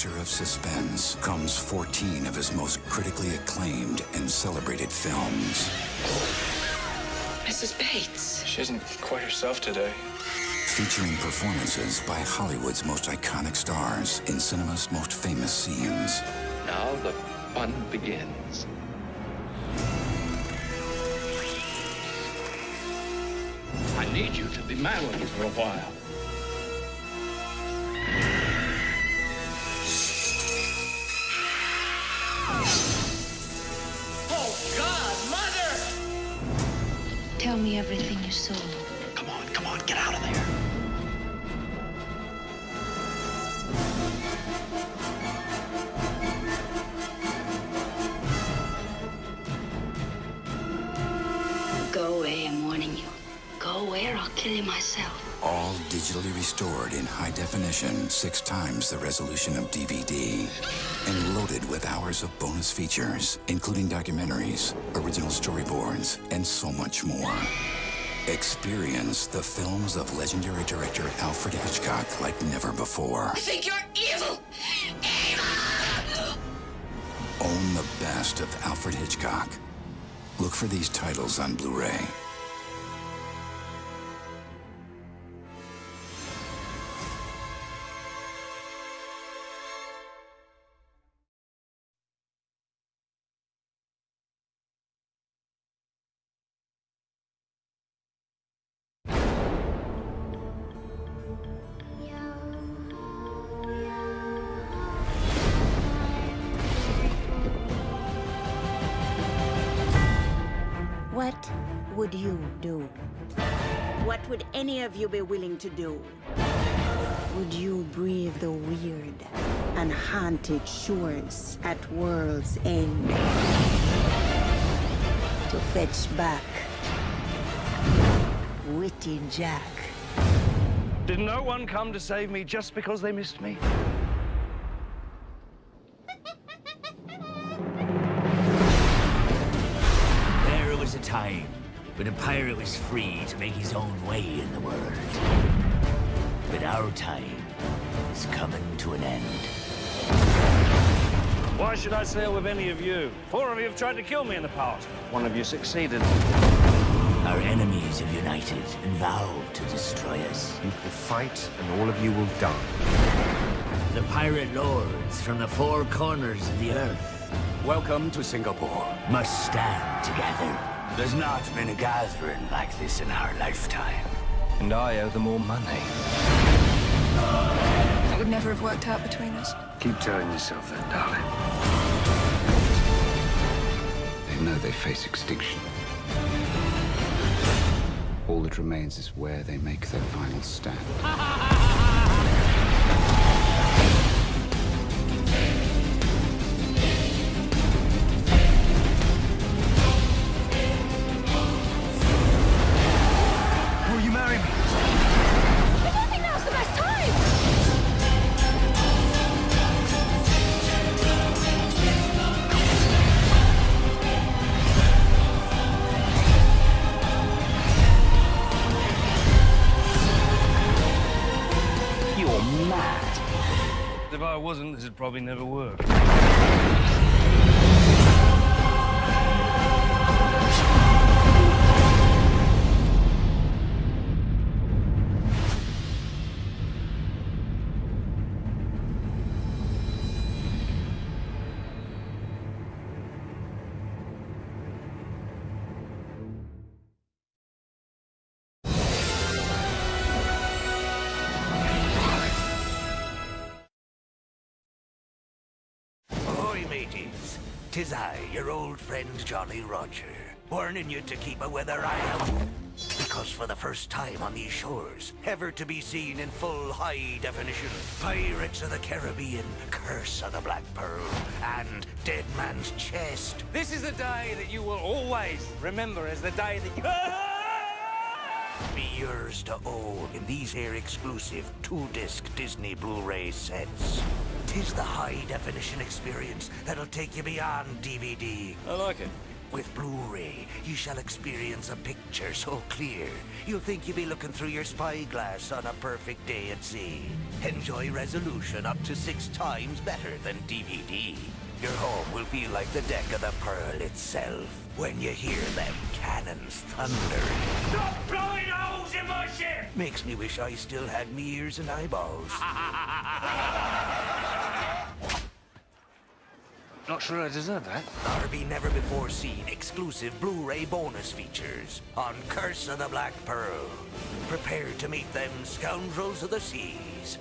master of suspense comes 14 of his most critically acclaimed and celebrated films. Mrs. Bates. She isn't quite herself today. Featuring performances by Hollywood's most iconic stars in cinema's most famous scenes. Now the fun begins. I need you to be manly for a while. Tell me everything you saw. Come on, come on, get out of there. Go away, I'm warning you. Go away or I'll kill you myself. All digitally restored in high definition, six times the resolution of DVD. And loaded with hours of bonus features, including documentaries, original storyboards, and so much more. Experience the films of legendary director Alfred Hitchcock like never before. I think you're evil. Evil! Own the best of Alfred Hitchcock. Look for these titles on Blu-ray. What would you do? What would any of you be willing to do? Would you brave the weird and haunted shores at world's end to fetch back Witty Jack? Did no one come to save me just because they missed me? When a pirate was free to make his own way in the world. But our time is coming to an end. Why should I sail with any of you? Four of you have tried to kill me in the past. One of you succeeded. Our enemies have united and vowed to destroy us. You will fight, and all of you will die. The pirate lords from the four corners of the earth Welcome to Singapore. must stand together. There's not been a gathering like this in our lifetime. And I owe them all money. That would never have worked out between us. Keep telling yourself that, darling. They know they face extinction. All that remains is where they make their final stand. If I wasn't, this would probably never work. Tis I, your old friend Jolly Roger, warning you to keep a weather eye out. Because for the first time on these shores, ever to be seen in full high definition, Pirates of the Caribbean, Curse of the Black Pearl, and Dead Man's Chest. This is the day that you will always remember as the day that you... Be yours to own in these here exclusive two-disc Disney Blu-ray sets. Tis the high-definition experience that'll take you beyond DVD. I like it. With Blu-ray, you shall experience a picture so clear, you'll think you'll be looking through your spyglass on a perfect day at sea. Enjoy resolution up to six times better than DVD. Your home will feel like the deck of the Pearl itself when you hear them cannons thundering. Stop blowing holes in my ship! Makes me wish I still had me ears and eyeballs. Not sure I deserve that. RB never before seen exclusive Blu-ray bonus features on Curse of the Black Pearl. Prepare to meet them scoundrels of the seas.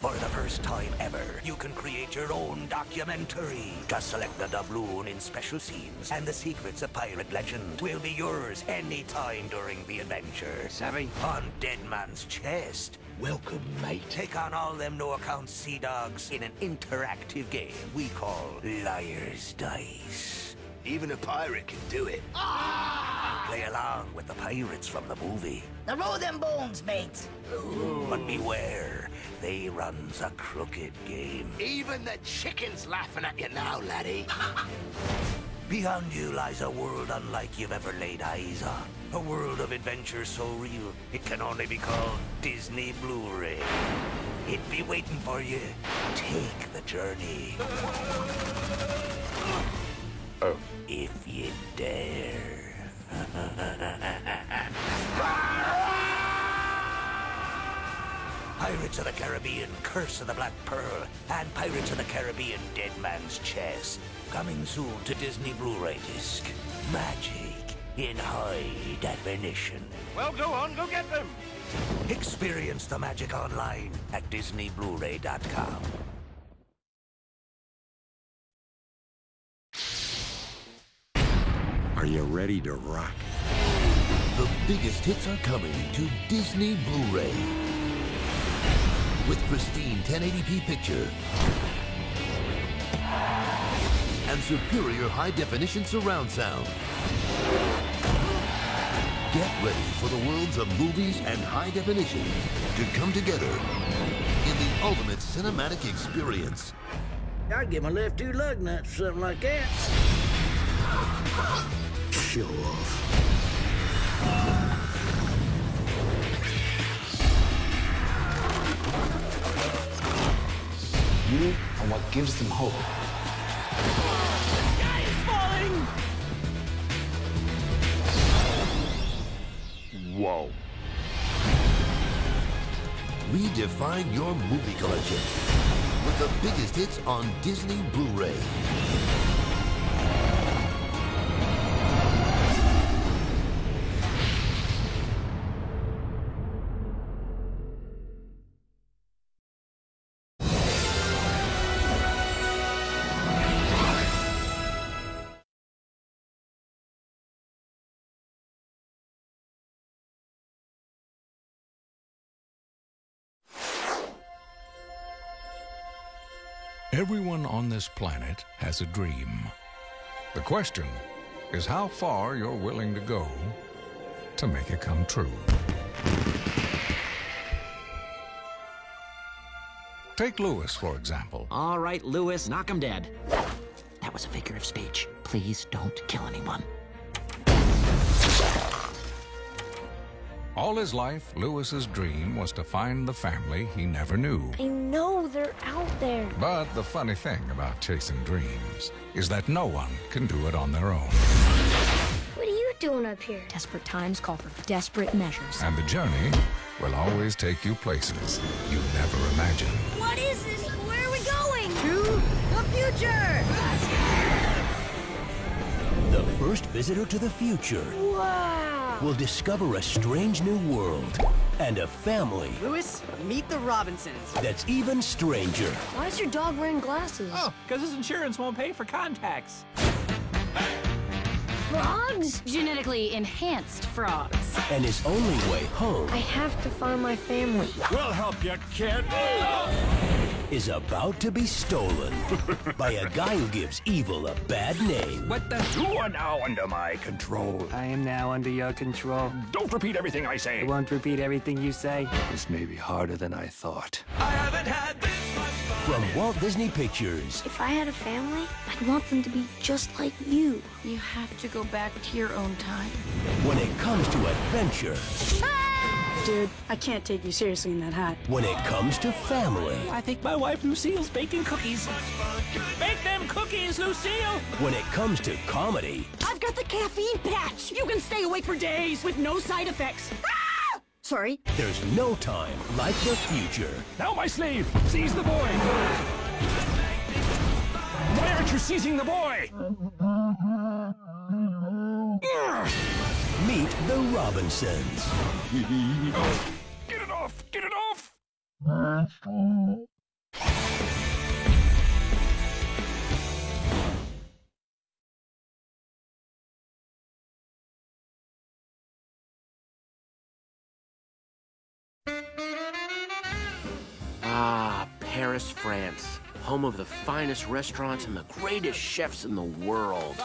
For the first time ever, you can create your own documentary. Just select the doubloon in special scenes, and the secrets of pirate legend will be yours anytime during the adventure. Savvy? On Dead Man's Chest. Welcome, mate. Take on all them no-account sea dogs in an interactive game we call Liar's Dice. Even a pirate can do it. Ah! Play along with the pirates from the movie. Now roll them bones, mates. But beware, they runs a crooked game. Even the chicken's laughing at you now, laddie. Beyond you lies a world unlike you've ever laid eyes on. A world of adventure so real, it can only be called Disney Blu-ray. It'd be waiting for you. Take the journey. Oh. If you dare. Pirates of the Caribbean, Curse of the Black Pearl, and Pirates of the Caribbean, Dead Man's Chest. Coming soon to Disney Blu-ray disc. Magic in high definition. Well, go on, go get them. Experience the magic online at DisneyBlu-ray.com. Are you ready to rock? The biggest hits are coming to Disney Blu-ray. With pristine 1080p picture and superior high-definition surround sound. Get ready for the worlds of movies and high definition to come together in the ultimate cinematic experience. I'd give my left two lug nuts something like that. Show off. You are what gives them hope. Sky is! Whoa. Redefine your movie collection with the biggest hits on Disney Blu-ray. Everyone on this planet has a dream. The question is how far you're willing to go to make it come true. Take Lewis, for example. All right, Lewis, knock him dead. That was a figure of speech. Please don't kill anyone. All his life, Lewis's dream was to find the family he never knew. I know they're out there. But the funny thing about chasing dreams is that no one can do it on their own. What are you doing up here? Desperate times call for desperate measures. And the journey will always take you places you never imagined. What is this? Where are we going? To the future! The first visitor to the future Wow! Will discover a strange new world and a family Lewis, meet the Robinsons. that's even stranger. Why is your dog wearing glasses? Oh, because his insurance won't pay for contacts. Frogs? Genetically enhanced frogs. And his only way home I have to find my family. We'll help you, kid. Is about to be stolen by a guy who gives evil a bad name. What the? You are now under my control. I am now under your control. Don't repeat everything I say. I won't repeat everything you say. This may be harder than I thought. I haven't had this much fun. from Walt Disney Pictures. If I had a family, I'd want them to be just like you. You have to go back to your own time. When it comes to adventure. Dude, I can't take you seriously in that hat. When it comes to family. I think my wife Lucille's baking cookies. Bake them cookies, Lucille! When it comes to comedy. I've got the caffeine patch! You can stay awake for days with no side effects. Ah! Sorry. There's no time like the future. Now my slave! Seize the boy! Why aren't you seizing the boy? Meet the Robinsons. Get it off! Get it off! Ah, Paris, France. Home of the finest restaurants and the greatest chefs in the world.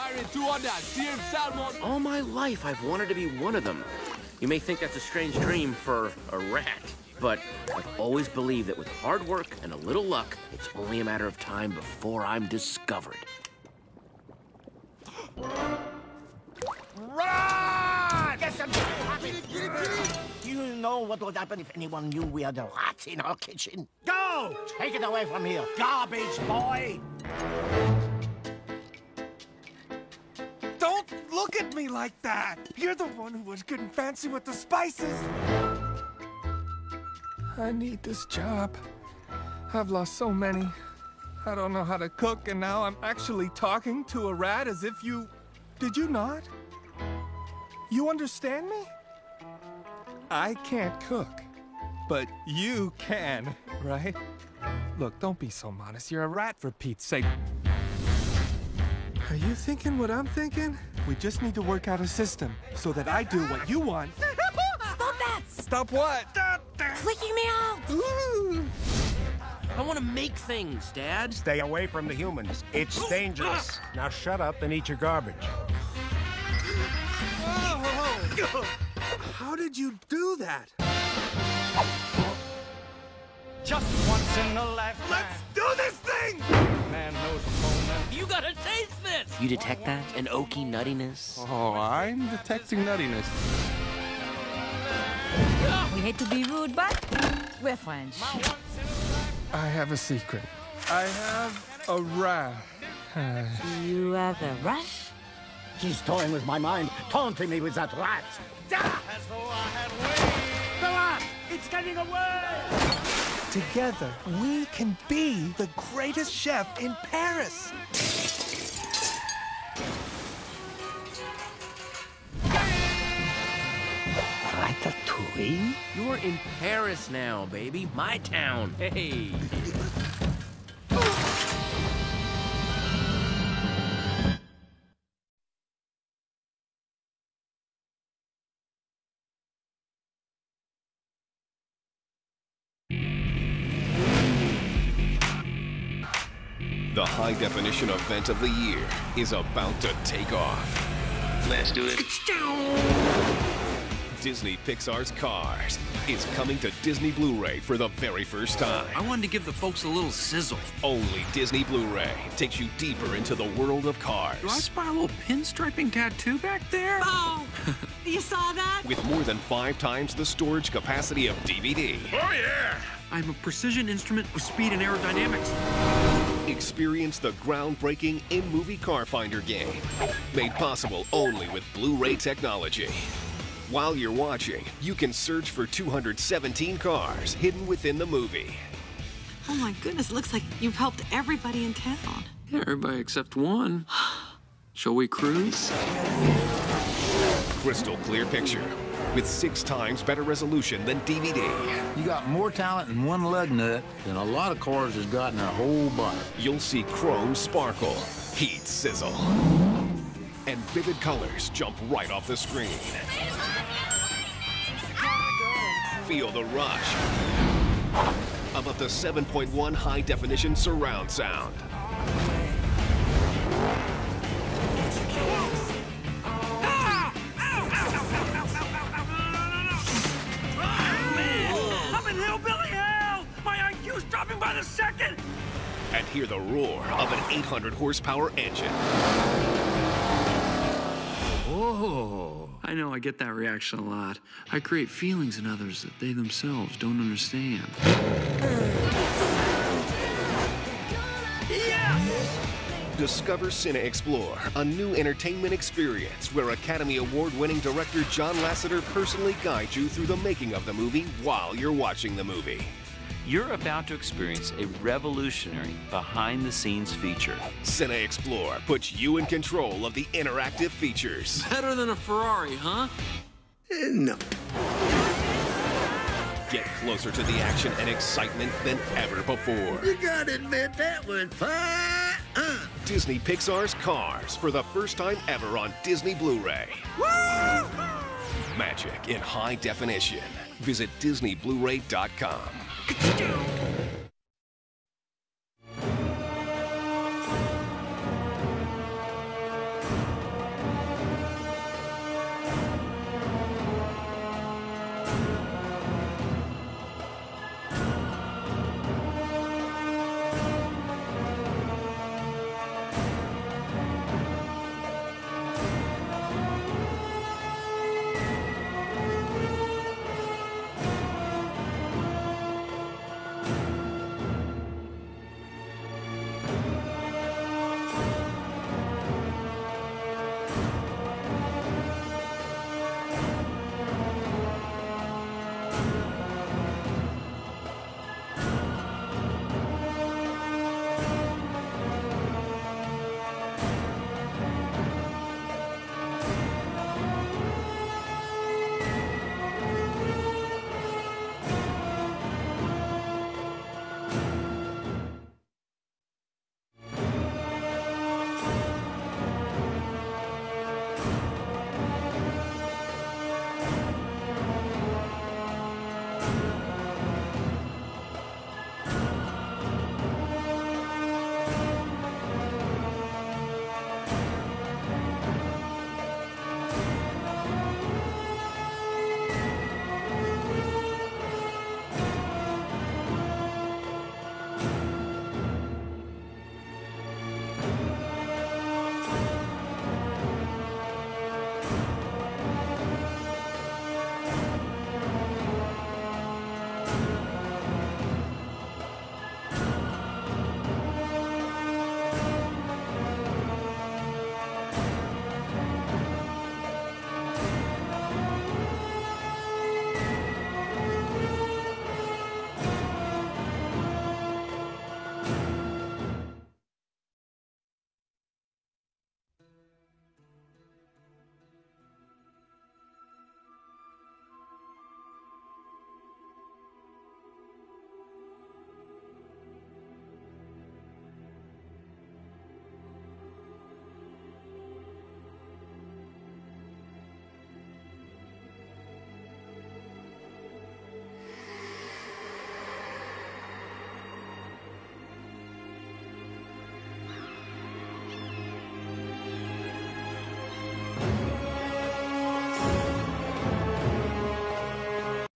All my life, I've wanted to be one of them. You may think that's a strange dream for a rat, but I've always believed that with hard work and a little luck, it's only a matter of time before I'm discovered. Run! Get some You know what would happen if anyone knew we had a rat in our kitchen? Go! Take it away from here, garbage boy! Don't look at me like that! You're the one who was getting fancy with the spices! I need this job. I've lost so many. I don't know how to cook, and now I'm actually talking to a rat as if you... Did you not? You understand me? I can't cook, but you can, right? Look, don't be so modest. You're a rat for Pete's sake. Are you thinking what I'm thinking? We just need to work out a system so that I do what you want. Stop that! Stop what? Flicking me out! I want to make things, Dad. Stay away from the humans. It's dangerous. Now shut up and eat your garbage. How did you do that? Just once in a lifetime. Let's do this thing! Man knows a moment. You gotta taste this! You detect that? An oaky nuttiness? Oh, I'm detecting nuttiness. We hate to be rude, but we're French. I have a secret. I have a rat. You have a rush? He's toying with my mind, taunting me with that rat. Ah! The rat! It's getting away! Together, we can be the greatest chef in Paris. Ratatouille? You're in Paris now, baby. My town. Hey. High event of the year is about to take off. Let's do it. Disney Pixar's Cars is coming to Disney Blu-ray for the very first time. I wanted to give the folks a little sizzle. Only Disney Blu-ray takes you deeper into the world of cars. Do I spy a little pinstriping tattoo back there? Oh! you saw that? With more than five times the storage capacity of DVD. Oh, yeah! I'm a precision instrument with speed and aerodynamics. Experience the groundbreaking in-movie car finder game, made possible only with Blu-ray technology. While you're watching, you can search for 217 cars hidden within the movie. Oh my goodness, looks like you've helped everybody in town. Yeah, everybody except one. Shall we cruise? Crystal clear picture with six times better resolution than DVD. You got more talent in one lug nut than a lot of cars has got in a whole body. You'll see chrome sparkle, heat sizzle, and vivid colors jump right off the screen. Feel the rush of up to 7.1 high definition surround sound. By the second! and hear the roar of an 800 horsepower engine. Whoa. I know I get that reaction a lot. I create feelings in others that they themselves don't understand. Discover Cine Explore, a new entertainment experience where Academy Award winning director John Lasseter personally guides you through the making of the movie while you're watching the movie. You're about to experience a revolutionary behind the scenes feature. Cine Explore puts you in control of the interactive features. Better than a Ferrari, huh? Eh, no. Get closer to the action and excitement than ever before. You gotta admit that was fun. Disney Pixar's Cars for the first time ever on Disney Blu-ray. Magic in high definition. Visit DisneyBlu-ray.com could do.